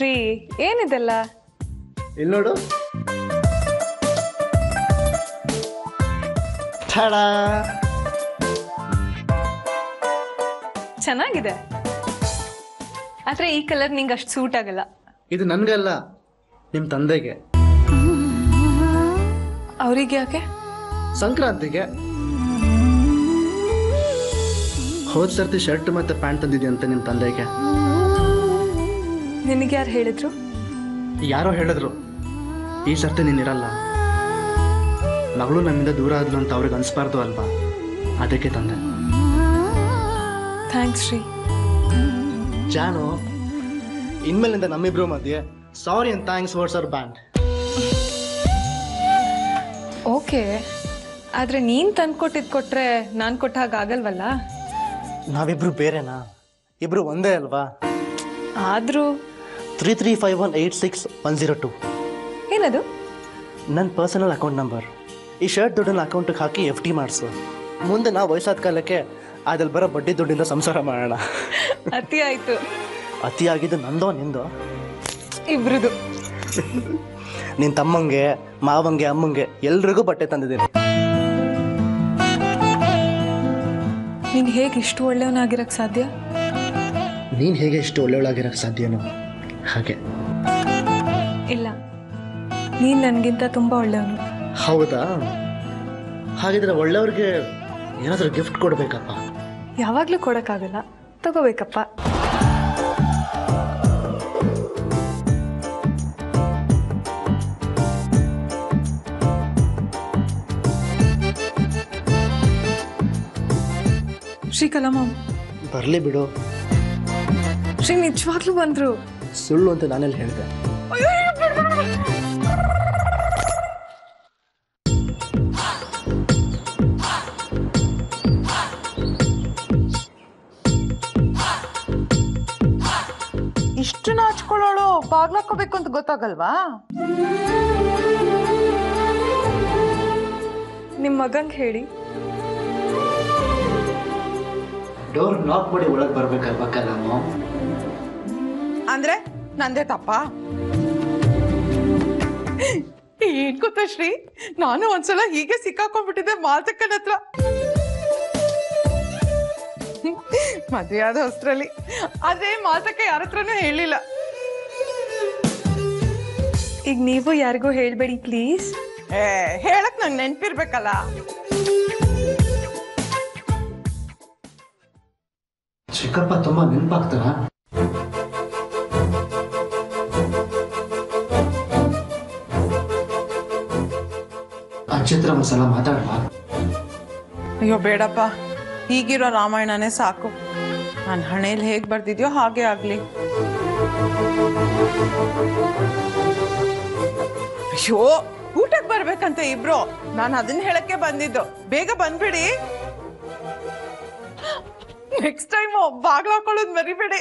ಶ್ರೀ ಏನಿದೆಲ್ಲ? ಇಲ್ಲಿ ನೋಡು. ಚೆನ್ನಾಗಿದೆ. ಆದ್ರೆ ಈ ಕಲರ್ ನಿಂಗೆ ಅಷ್ಟು ಸೂಟ್ ಆಗಲ್ಲ. ಇದು ನನ್ಗಲ್ಲ ನಿಮ್ಮ ತಂದೆಗೆ. ಅವರಿಗೆ ಯಾಕೆ? ಸಂಕ್ರಾಂತಿಗೆ. ಹೋದ್ ಸರ್ತಿ ಶರ್ಟ್ ಮತ್ತೆ ಪ್ಯಾಂಟ್ ತಂದಿದ್ಯಂತೆ ನಿಮ್ಮ ತಂದೆಗೆ. ನಿನಗೆ ಯಾರು ಹೇಳಿದ್ರು? ಯಾರೋ ಹೇಳಿದ್ರು. ಈ ಸರ್ತಿ ನೀನಿರಲ್ಲ ಮಗಳು ನಮ್ಮಿಂದ ದೂರ ಆದ್ಲು ಅಂತ ಅವ್ರಿಗೆ ಅನ್ಸ್ಬಾರ್ದು ಅಲ್ವಾ? ಅದಕ್ಕೆ ತಂದೆ. ಥ್ಯಾಂಕ್ಸ್ ಶ್ರೀ ಜಾನು ಇನ್ಮೇಲಿಂದ ನಮ್ಮಿಬ್ರು ಮಧ್ಯೆ sorry and thanks words are banned okay ಆದ್ರೆ ನೀನ್ ತಂದ್ಕೊಟ್ಟಿದ್ ಕೊಟ್ರೆ ನಾನ್ ಕೊಟ್ಟ ಹಾಗೆ ಆಗಲ್ವಲ್ಲ? ನಾವಿಬ್ರು ಬೇರೆನಾ? ಇಬ್ರು ಒಂದೇ ಅಲ್ವಾ? ಆದ್ರೂ three three five one eight six one zero two. ಏನದು? ನನ್ನ ಪರ್ಸನಲ್ ಅಕೌಂಟ್ ನಂಬರ್. ಈ ಶರ್ಟ್ ದುಡ್ಡನ್ನು ಅಕೌಂಟಿಗೆ ಹಾಕಿ ಎಫ್ ಟಿ ಮಾಡಿಸು. ಮುಂದೆ ನಾವು ವಯಸ್ಸಾದ ಕಾಲಕ್ಕೆ ಅದ್ರಲ್ಲಿ ಬರೋ ಬಡ್ಡಿ ದುಡ್ಡಿಂದ ಸಂಸಾರ ಮಾಡೋಣ. ಅತಿ ಆಯ್ತು. ಅತಿಯಾಗಿದ್ದು ನಂದೋ ನಿಂದೋ? ಇಬ್ರದು. ನಿನ್ನ ತಮ್ಮಂಗೆ ಮಾವಂಗೆ ಅಮ್ಮಂಗೆ ಎಲ್ರಿಗೂ ಬಟ್ಟೆ ತಂದಿದ್ದೀನಿ. ನೀನ್ ಹೇಗೆ ಇಷ್ಟು ಒಳ್ಳೆಯವನಾಗಿರಕ್ ಸಾಧ್ಯ? ನೀನು ಹೇಗೆ ಇಷ್ಟು ಒಳ್ಳೆಯವಳಾಗಿರೋಕ್ಕೆ ಸಾಧ್ಯನೋ? ಹಾಗೆ. ಇಲ್ಲ ನೀನ್ ನನ್ಗಿಂತ ತುಂಬಾ ಒಳ್ಳೆಯವನು. ಹೌದಾ? ಹಾಗಿದ್ರೆ ಒಳ್ಳೆಯವ್ರಿಗೆ ಏನಾದರೂ ಗಿಫ್ಟ್ ಕೊಡಬೇಕಪ್ಪ. ಯಾವಾಗ್ಲೂ ಕೊಡಕ್ಕಾಗಲ್ಲ ತಗೋಬೇಕಪ್ಪ. ಶ್ರೀ ಕಲಾಮ ಬರಲಿ ಬಿಡು. ಶ್ರೀ ನಿಜವಾಗ್ಲೂ ಬಂದ್ರು. ಸುಳ್ಳು ಅಂತ ನಾನೆಲ್ಲಿ ಹೇಳಿದೆ. ಇಷ್ಟು ನಾಚ್ಕೊಳ್ಳೋಳು ಬಾಗ್ಲಾಕೋಬೇಕು ಅಂತ ಗೊತ್ತಾಗಲ್ವಾ? ನಿಮ್ ಮಗಂಗ್ ಹೇಳಿ. ಡೋರ್ ನಾಕ್ ಮಾಡಿ ಒಳಗೆ ಬರ್ಬೇಕಲ್ವಾ ಕಲಾಮು? ಅಂದ್ರೆ ನಂದೇ ತಪ್ಪ? ಏನ್ ಗೊತ್ತಾ ಶ್ರೀ? ನಾನು ಒಂದ್ಸಲ ಹೀಗೆ ಸಿಕ್ಕಾಕೊಂಡ್ಬಿಟ್ಟಿದ್ದೆ ಮಾತಕ್ಕನ ಹತ್ರ. ಮದ್ವೆ ಆದ ಹೊಸ್ತ್ರಲ್ಲಿ ಆದ್ರೆ ಮಾತಕ್ಕ ಯಾರ ಹತ್ರನೂ ಹೇಳಿಲ್ಲ. ಈಗ ನೀವು ಯಾರಿಗೂ ಹೇಳ್ಬೇಡಿ ಪ್ಲೀಸ್ ಹೇಳಕ್ ನಂಗೆ ನೆನ್ಪಿರ್ಬೇಕಲ್ಲ. ಚಿಕ್ಕಪ್ಪ ತುಂಬಾ ನೆನಪಾಗ್ತಾರ? ಅಜ್ಜಿತ್ರ ಒಂದ್ಸಲ ಅಯ್ಯೋ, ಬೇಡಪ್ಪ. ಈಗಿರೋ ರಾಮಾಯಣನೇ ಸಾಕು. ನಾನು ಹಣೆಯಲ್ಲಿ ಹೇಗೆ ಬರ್ದಿದ್ಯೋ ಹಾಗೆ ಆಗ್ಲಿ. ಅಯ್ಯೋ ಊಟಕ್ಕೆ ಬರ್ಬೇಕಂತ ಇಬ್ರು. ನಾನು ಅದನ್ನ ಹೇಳಕ್ಕೆ ಬಂದಿದ್ದು. ಬೇಗ ಬಂದ್ಬಿಡಿ. ನೆಕ್ಸ್ಟ್ ಟೈಮ್ ಬಾಗ್ಲಾಕೊಳ್ಳೋದು ಮರಿಬೇಡಿ.